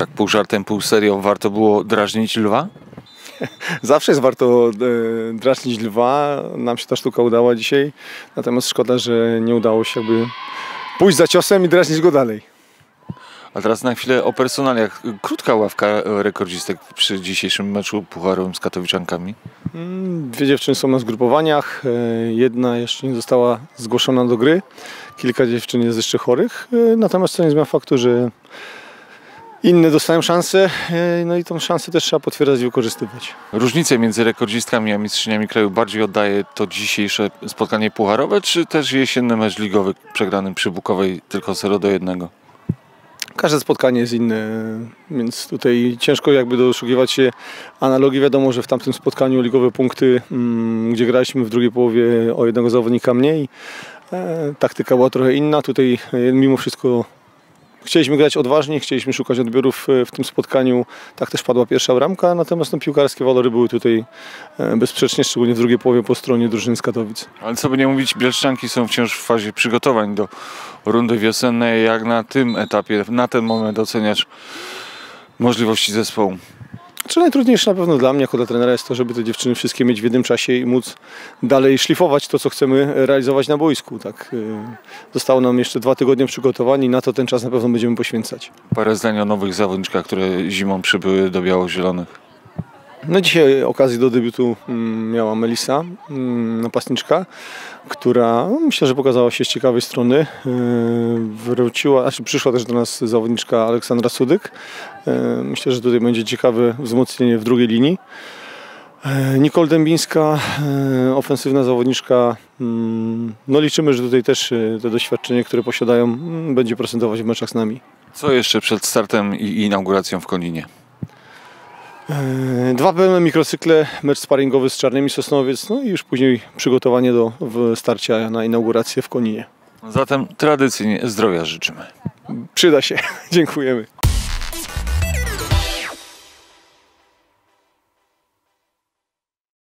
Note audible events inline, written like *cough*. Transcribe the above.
Tak pół żartem, pół serio warto było drażnić lwa? *laughs* Zawsze jest warto e, drażnić lwa. Nam się ta sztuka udała dzisiaj. Natomiast szkoda, że nie udało się jakby pójść za ciosem i drażnić go dalej. A teraz na chwilę o personaliach. Krótka ławka rekordzistek przy dzisiejszym meczu pucharowym z Katowiczankami. Mm, Dwie dziewczyny są na zgrupowaniach. E, Jedna jeszcze nie została zgłoszona do gry. Kilka dziewczyn jest jeszcze chorych. E, Natomiast to nie zmienia faktu, że inne dostają szansę. e, No i tą szansę też trzeba potwierdzać i wykorzystywać. Różnice między rekordzistkami a mistrzyniami kraju bardziej oddaje to dzisiejsze spotkanie pucharowe, czy też jesienny mecz ligowy przegrany przy Bukowej tylko 0 do 1? Każde spotkanie jest inne, więc tutaj ciężko jakby doszukiwać się analogii. Wiadomo, że w tamtym spotkaniu ligowe punkty, mm, gdzie graliśmy w drugiej połowie o jednego zawodnika mniej, e, taktyka była trochę inna. Tutaj e, mimo wszystko chcieliśmy grać odważnie, chcieliśmy szukać odbiorów e, w tym spotkaniu. Tak też padła pierwsza bramka, natomiast no, piłkarskie walory były tutaj e, bezsprzecznie, szczególnie w drugiej połowie po stronie drużyny z Katowic. Ale co by nie mówić, Bielszczanki są wciąż w fazie przygotowań do rundy wiosennej. Jak na tym etapie, na ten moment oceniasz możliwości zespołu? Co najtrudniejsze na pewno dla mnie jako dla trenera jest to, żeby te dziewczyny wszystkie mieć w jednym czasie i móc dalej szlifować to, co chcemy realizować na boisku. Tak. y, Zostało nam jeszcze dwa tygodnie przygotowań i na to ten czas na pewno będziemy poświęcać. Parę zdań o nowych zawodniczkach, które zimą przybyły do biało-zielonych. No dzisiaj okazję do debiutu mm, miała Melisa, mm, napastniczka, która no, myślę, że pokazała się z ciekawej strony. Y, Wróciła, znaczy przyszła też do nas zawodniczka Aleksandra Sudyk. Y, Myślę, że tutaj będzie ciekawe wzmocnienie w drugiej linii. E, Nicole Dębińska, e, ofensywna zawodniczka. mm, No liczymy, że tutaj też e, to doświadczenie, które posiadają, będzie procentować w meczach z nami. Co jeszcze przed startem i inauguracją w Koninie? E, Dwa pełne mikrocykle, mecz sparingowy z Czarnymi Sosnowiec, no i już później przygotowanie do starcia na inaugurację w Koninie. Zatem tradycyjnie zdrowia życzymy. Przyda się. *laughs* Dziękujemy.